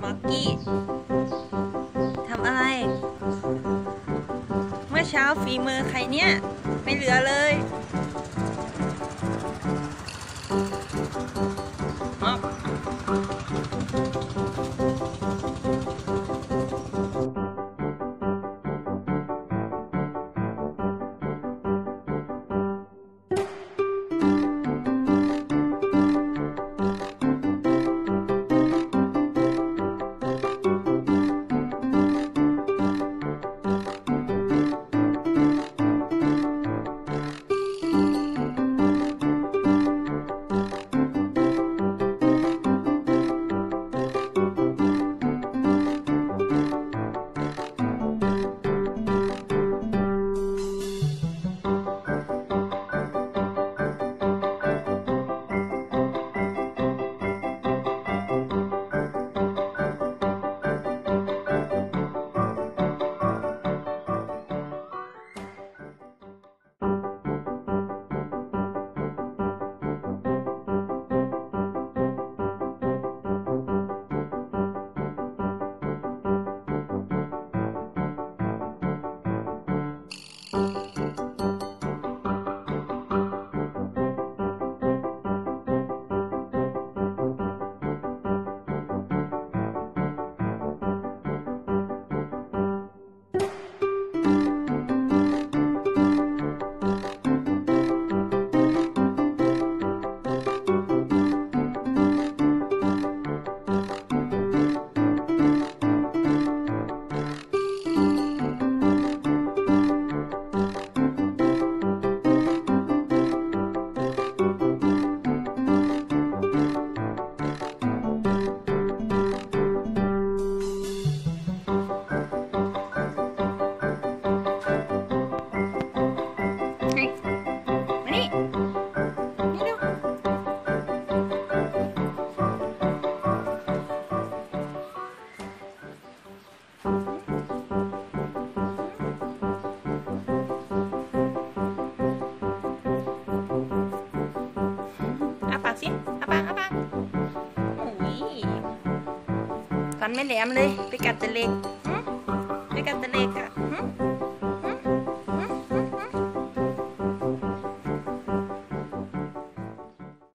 กับม็อกกี้ทำอะไร เมื่อเช้าฝีมือใครเนี่ย ไม่เหลือ เอาปากสิอาปากอาปากโอ้ยฟันไม่แหลมเลย ไปกัดตะเล็กไปกัดตะเล็กอะ